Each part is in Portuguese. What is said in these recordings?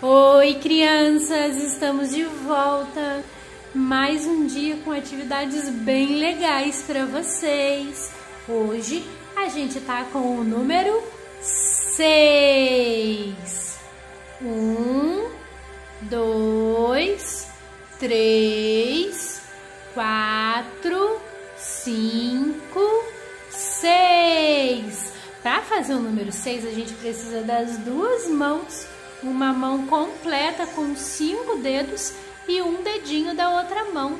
Oi, crianças! Estamos de volta. Mais um dia com atividades bem legais para vocês. Hoje a gente tá com o número 6. Um, dois, três, quatro, cinco, seis. Para fazer o número 6, a gente precisa das duas mãos uma mão completa com cinco dedos e um dedinho da outra mão.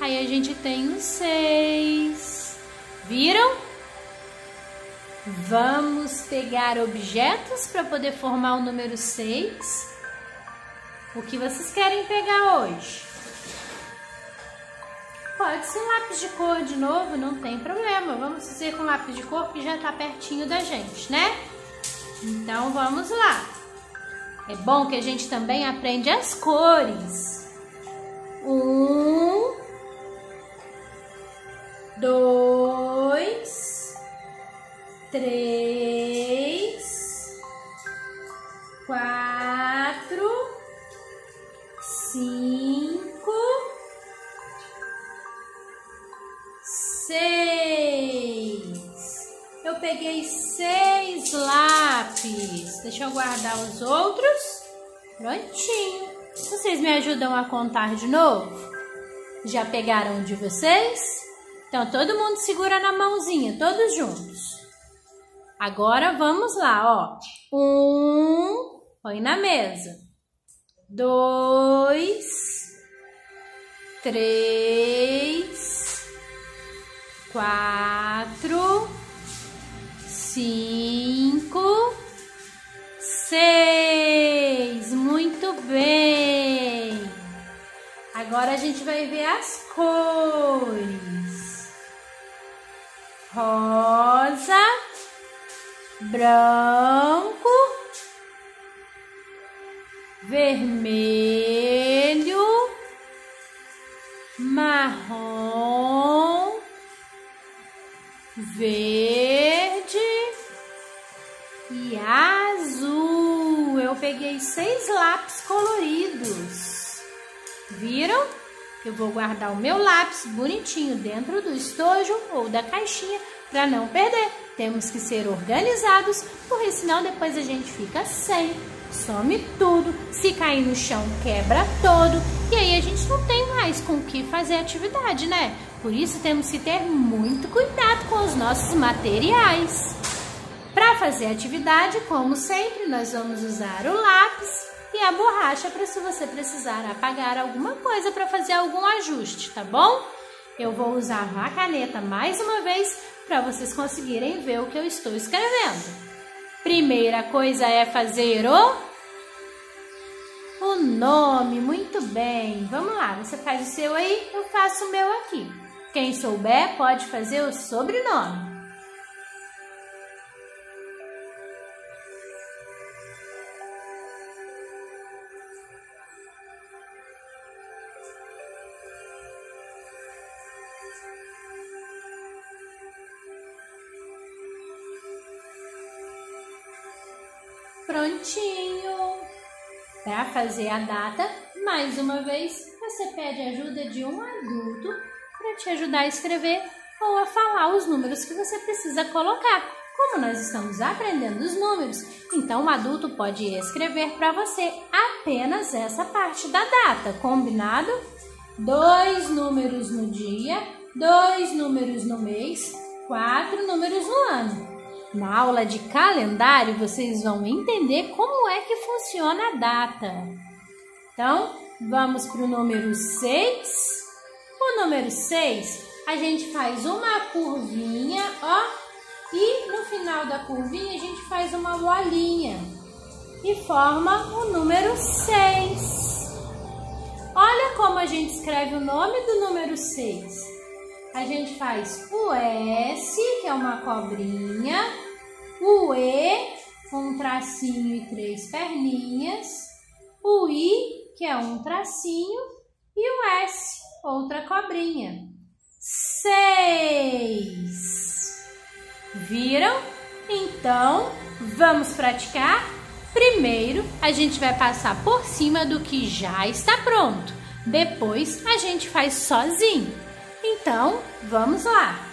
Aí a gente tem os seis. Viram? Vamos pegar objetos para poder formar o número 6. O que vocês querem pegar hoje? Pode ser lápis de cor de novo, não tem problema. Vamos fazer com lápis de cor que já está pertinho da gente, né? Então vamos lá. É bom que a gente também aprende as cores. Um, dois, três, quatro, cinco, seis. Eu peguei seis lápis. Deixa eu guardar os outros. Prontinho. Vocês me ajudam a contar de novo? Já pegaram de vocês? Então, todo mundo segura na mãozinha, todos juntos. Agora, vamos lá, ó. Um, põe na mesa. Dois, três, quatro, cinco, seis. Muito bem. Agora a gente vai ver as cores. Rosa, branco, vermelho, marrom, verde e azul. Eu peguei seis lápis coloridos. Viram? Eu vou guardar o meu lápis bonitinho dentro do estojo ou da caixinha para não perder. Temos que ser organizados, porque senão depois a gente fica sem, some tudo, se cair no chão quebra todo e aí a gente não tem mais com o que fazer atividade, né? Por isso temos que ter muito cuidado com os nossos materiais. Para fazer atividade, como sempre, nós vamos usar o lápis a borracha para se você precisar apagar alguma coisa para fazer algum ajuste, tá bom? Eu vou usar a caneta mais uma vez para vocês conseguirem ver o que eu estou escrevendo. Primeira coisa é fazer o o nome, muito bem. Vamos lá, você faz o seu aí, eu faço o meu aqui. Quem souber pode fazer o sobrenome. Prontinho! Para fazer a data, mais uma vez, você pede ajuda de um adulto para te ajudar a escrever ou a falar os números que você precisa colocar. Como nós estamos aprendendo os números, então o adulto pode escrever para você apenas essa parte da data, combinado? Dois números no dia, dois números no mês, quatro números no ano. Na aula de calendário, vocês vão entender como é que funciona a data. Então, vamos para o número 6. O número 6, a gente faz uma curvinha, ó, e no final da curvinha a gente faz uma bolinha e forma o número 6. Olha como a gente escreve o nome do número 6 a gente faz o S, que é uma cobrinha, o E, com um tracinho e três perninhas, o I, que é um tracinho, e o S, outra cobrinha. Seis. Viram? Então, vamos praticar? Primeiro, a gente vai passar por cima do que já está pronto. Depois, a gente faz sozinho. Então, vamos lá.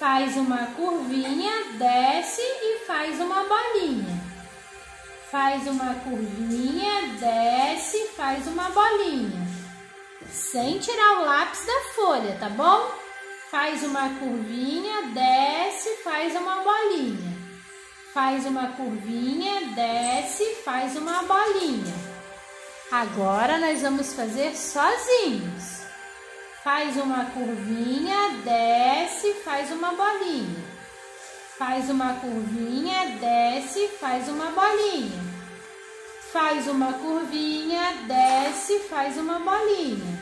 Faz uma curvinha, desce e faz uma bolinha. Faz uma curvinha, desce, faz uma bolinha. Sem tirar o lápis da folha, tá bom? Faz uma curvinha, desce, faz uma bolinha. Faz uma curvinha, desce, faz uma bolinha. Agora nós vamos fazer sozinhos. Faz uma curvinha, desce, faz uma bolinha. Faz uma curvinha, desce, faz uma bolinha. Faz uma curvinha, desce, faz uma bolinha.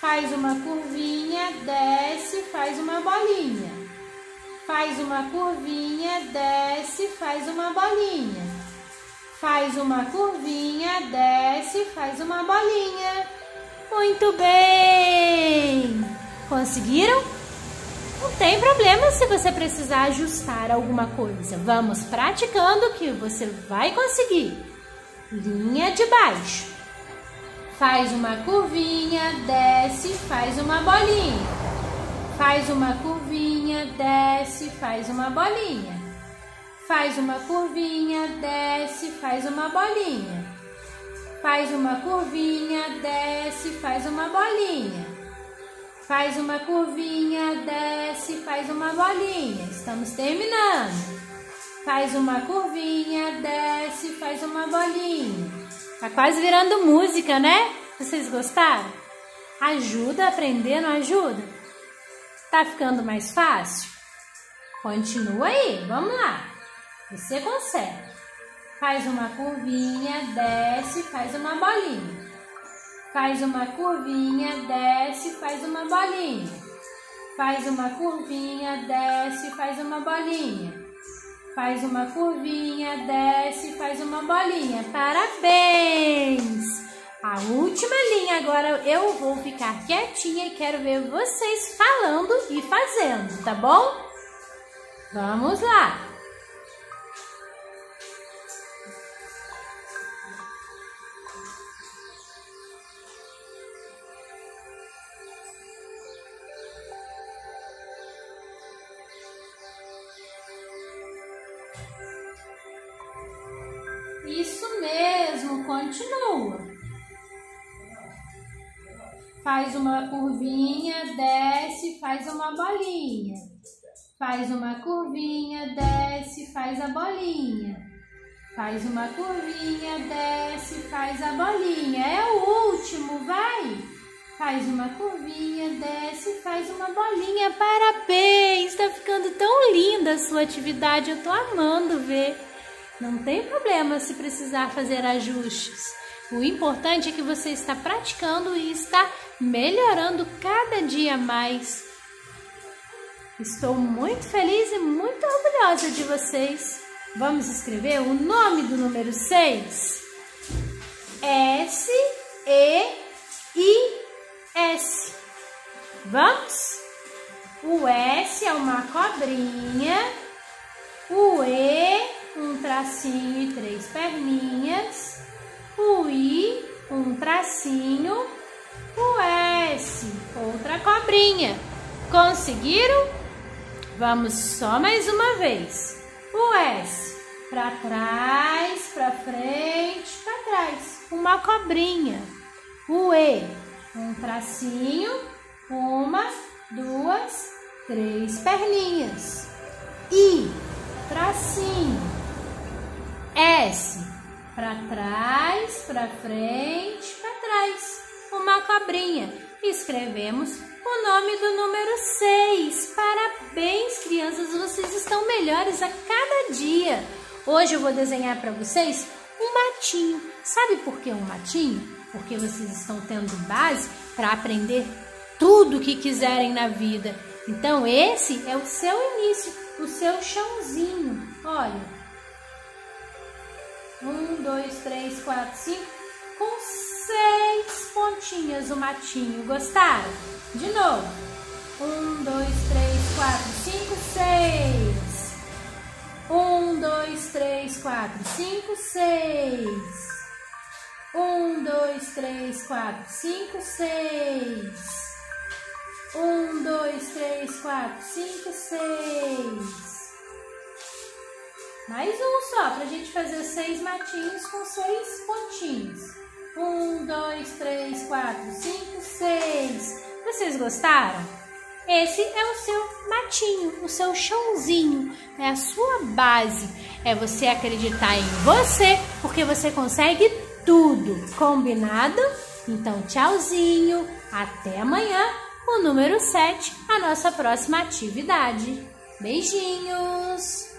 Faz uma curvinha, desce, faz uma bolinha. Faz uma curvinha, desce, faz uma bolinha. Faz uma curvinha, desce, faz uma bolinha. Muito bem! Conseguiram? Não tem problema se você precisar ajustar alguma coisa. Vamos praticando que você vai conseguir. Linha de baixo. Faz uma curvinha, desce, faz uma bolinha. Faz uma curvinha, desce, faz uma bolinha. Faz uma curvinha, desce, faz uma bolinha faz uma curvinha, desce, faz uma bolinha. Faz uma curvinha, desce, faz uma bolinha. Estamos terminando. Faz uma curvinha, desce, faz uma bolinha. Tá quase virando música, né? Vocês gostaram? Ajuda a aprender, não ajuda? Tá ficando mais fácil? Continua aí, vamos lá. Você consegue faz uma curvinha, desce, faz uma bolinha. Faz uma curvinha, desce, faz uma bolinha. Faz uma curvinha, desce, faz uma bolinha. Faz uma curvinha, desce, faz uma bolinha. Parabéns! A última linha agora eu vou ficar quietinha e quero ver vocês falando e fazendo, tá bom? Vamos lá! Isso mesmo, continua. Faz uma curvinha, desce, faz uma bolinha. Faz uma curvinha, desce, faz a bolinha. Faz uma curvinha, desce, faz a bolinha. É o último, vai! Faz uma curvinha, desce, faz uma bolinha. Parabéns! Está ficando tão linda a sua atividade. Eu tô amando ver. Não tem problema se precisar fazer ajustes. O importante é que você está praticando e está melhorando cada dia mais. Estou muito feliz e muito orgulhosa de vocês. Vamos escrever o nome do número 6? S, E, I, S. Vamos? O S é uma cobrinha, o E um tracinho e três perninhas, o I, um tracinho, o S, outra cobrinha. Conseguiram? Vamos só mais uma vez. O S, para trás, para frente, para trás, uma cobrinha. O E, um tracinho, uma, duas, três perninhas. I, tracinho. S. Para trás, para frente, para trás. Uma cobrinha. Escrevemos o nome do número 6. Parabéns, crianças, vocês estão melhores a cada dia. Hoje eu vou desenhar para vocês um matinho. Sabe por que um matinho? Porque vocês estão tendo base para aprender tudo o que quiserem na vida. Então, esse é o seu início, o seu chãozinho. Olha, um, dois, três, quatro, cinco. Com seis pontinhas o matinho. Gostaram? De novo. Um, dois, três, quatro, cinco, seis. Um, dois, três, quatro, cinco, seis. Um, dois, três, quatro, cinco, seis. Um, dois, três, quatro, cinco, seis. Mais um só, para a gente fazer seis matinhos com seis pontinhos. Um, dois, três, quatro, cinco, seis. Vocês gostaram? Esse é o seu matinho, o seu chãozinho, é a sua base. É você acreditar em você, porque você consegue tudo. Combinado? Então, tchauzinho, até amanhã, o número 7, a nossa próxima atividade. Beijinhos!